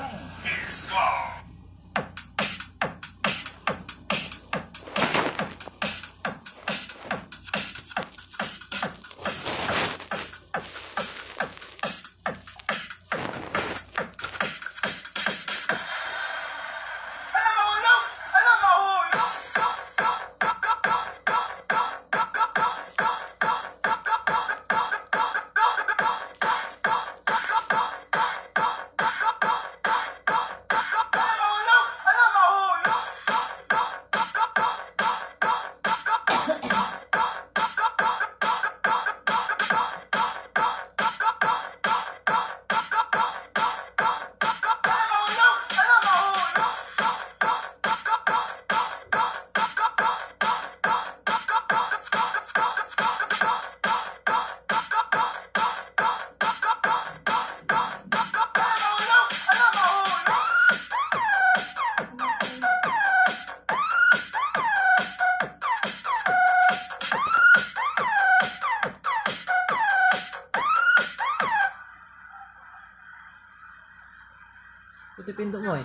Cebu Mix Puti pinto mo eh.